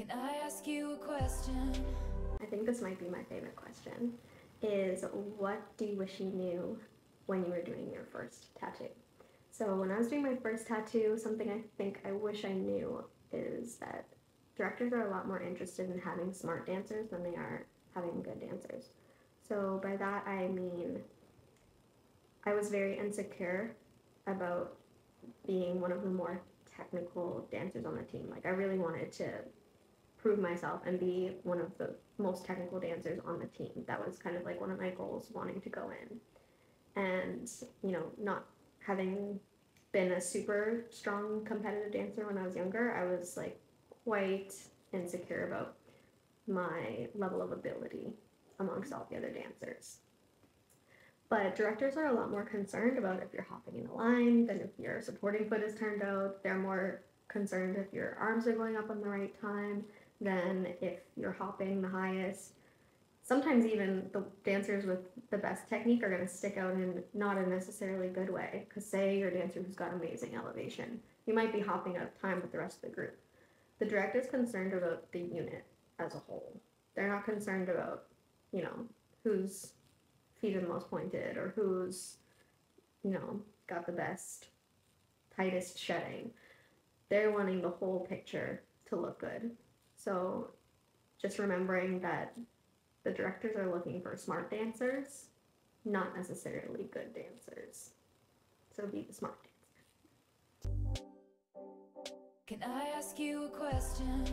Can I ask you a question? I think this might be my favorite question is what do you wish you knew when you were doing your first tattoo? So when I was doing my first tattoo, something I think I wish I knew is that directors are a lot more interested in having smart dancers than they are having good dancers. So by that I mean I was very insecure about being one of the more technical dancers on the team. Like I really wanted to prove myself and be one of the most technical dancers on the team. That was kind of like one of my goals wanting to go in. And, you know, not having been a super strong competitive dancer when I was younger, I was like quite insecure about my level of ability amongst all the other dancers. But directors are a lot more concerned about if you're hopping in a line than if your supporting foot is turned out. They're more concerned if your arms are going up on the right time than if you're hopping the highest. Sometimes even the dancers with the best technique are going to stick out in not a necessarily good way. Because say you're dancer who's got amazing elevation, you might be hopping out of time with the rest of the group. The director's concerned about the unit as a whole. They're not concerned about, you know, who's feet are the most pointed or who's, you know, got the best, tightest shedding. They're wanting the whole picture to look good. So just remembering that the directors are looking for smart dancers, not necessarily good dancers. So be the smart dancer. Can I ask you a question?